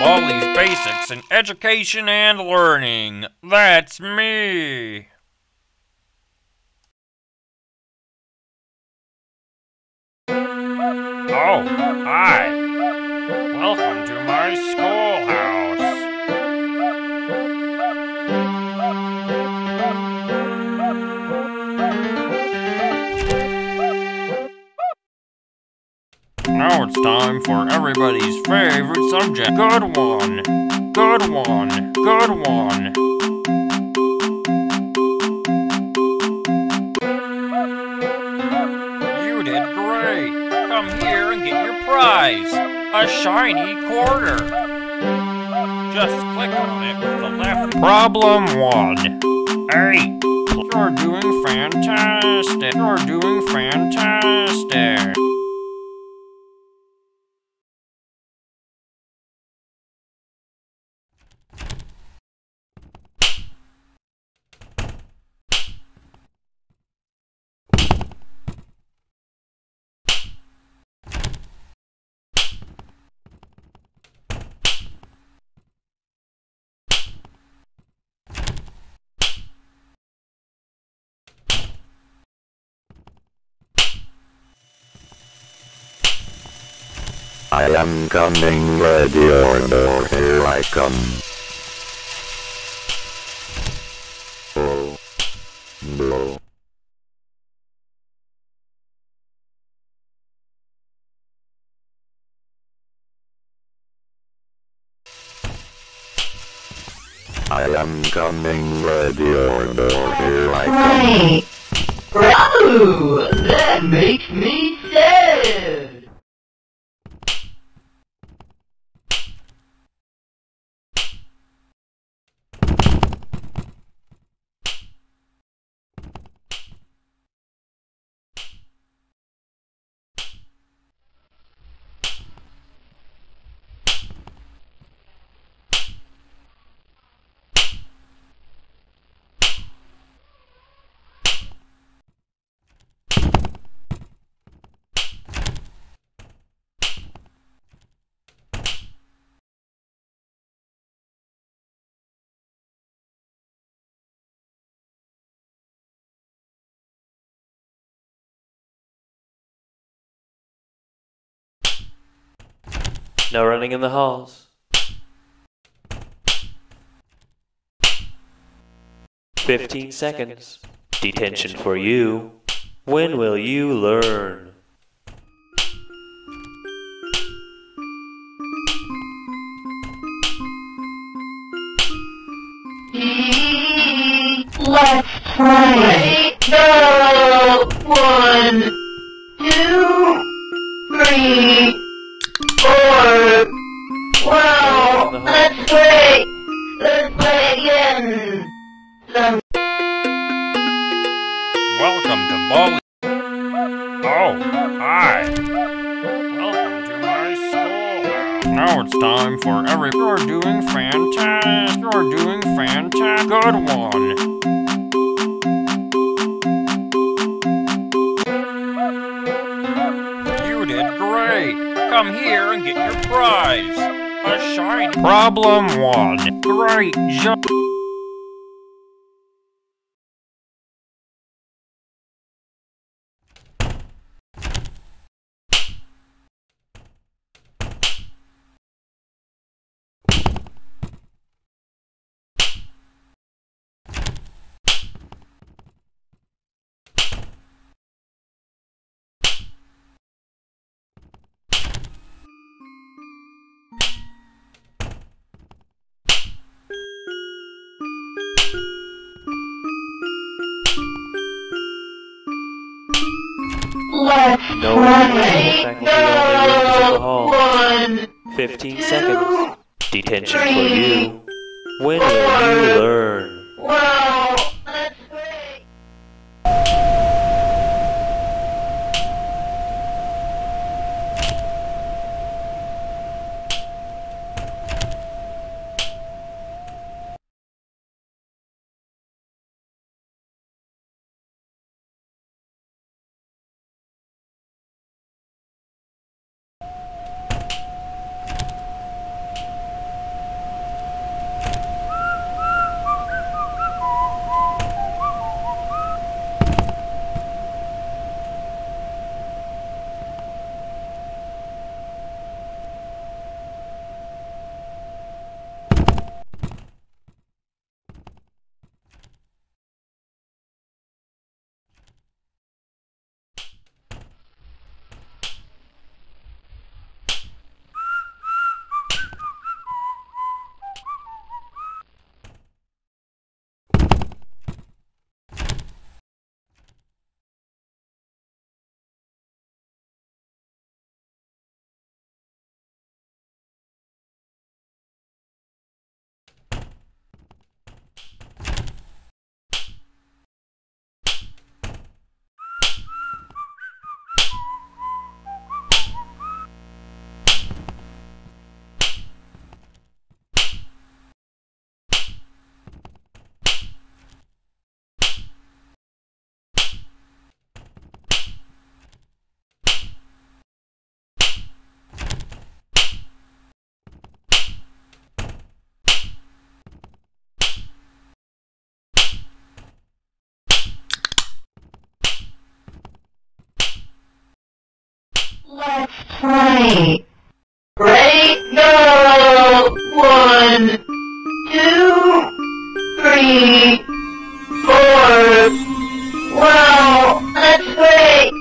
Baldi's Basics in Education and Learning. That's me. Oh, hi. Welcome to my schoolhouse. Time for everybody's favorite subject. Good one. Good one. Good one. You did great. Come here and get your prize. A shiny quarter. Just click on it with the left. Problem one. Eight. You're doing fantastic. You're doing fantastic. I am coming ready order, here I come. Oh. No. I am coming ready order, here I come. Right. Oh, that makes me sad. No running in the halls. Fifteen seconds. Detention for you. When will you learn? Let's try. Go. Time for every. You're doing fantastic. You're doing fantastic. Good one. You did great. Come here and get your prize. A shiny. Problem one. Great job. Let's No try. faculty only rooms in the hall. One, Fifteen seconds. Detention for you. When will you learn? wow, Ready, go! One, two, three, four. Wow, that's great!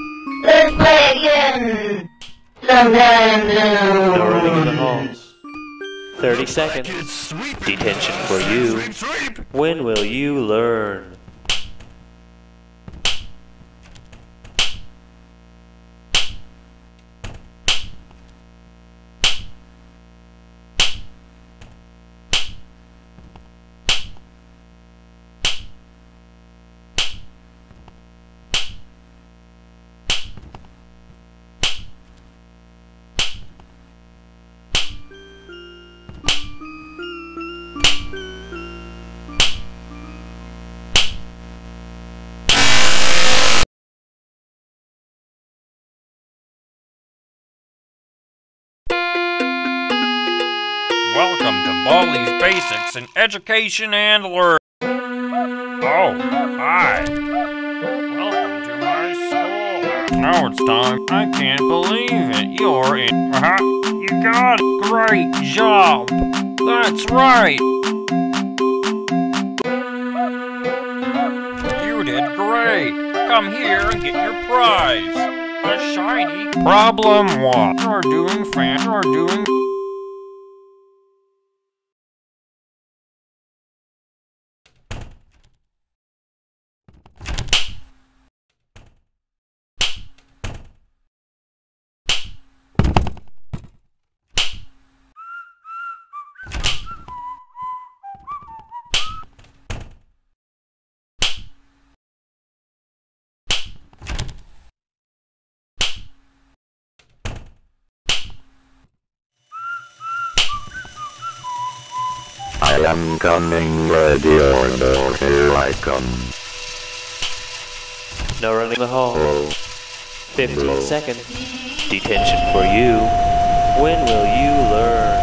Let's play again! Sometime running in the soon. halls. 30 seconds. Detention for you. When will you learn? Welcome to Baldi's Basics in Education and Learning. Oh, hi. Welcome to my school. Now it's time. I can't believe it. You're in. Uh-huh. You got it. Great job. That's right. You did great. Come here and get your prize. A shiny problem one. You're doing fan. You're doing I am coming, ready or no, here I come. No running the hall. Oh, 15 seconds. Detention for you. When will you learn?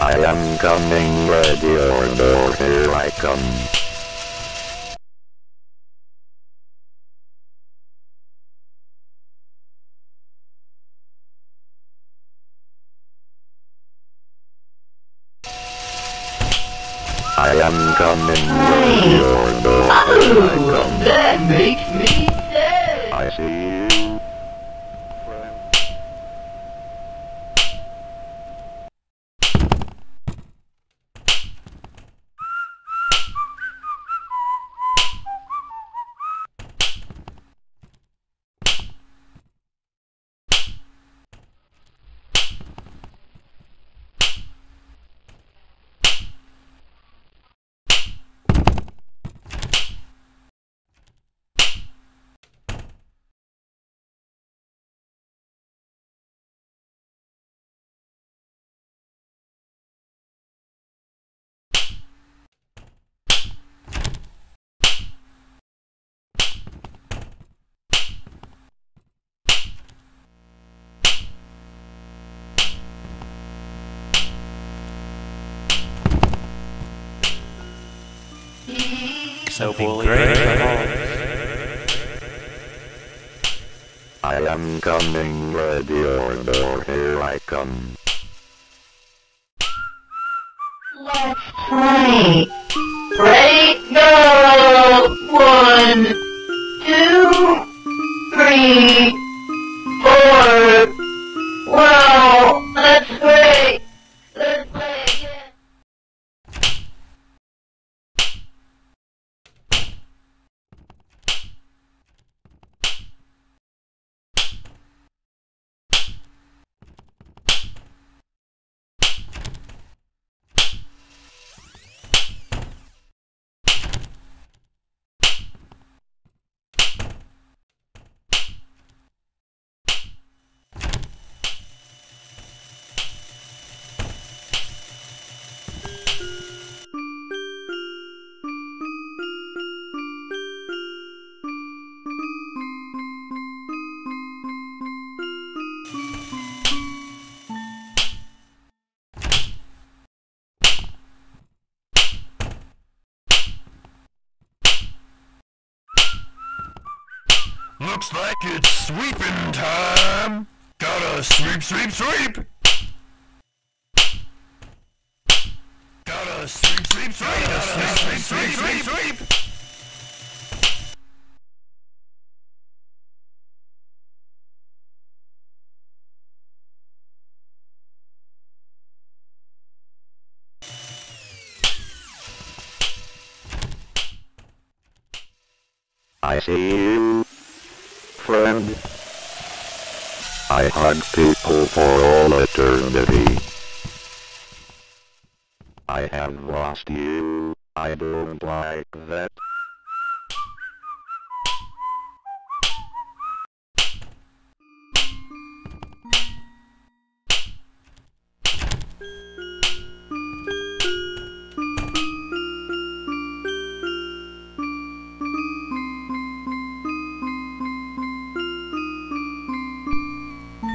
I am coming, ready or no, here I come. Makes me sad. I see you. No bullying in. I am coming, ready or no, here I come. Let's play. Ready, go! One, two, three, sweep, sweep, sweep. Gotta sweep, sweep, sweep. Gotta sweep, sweep, sweep, sweep, sweep. I see you, I hug people for all eternity. I have lost you. I don't like that.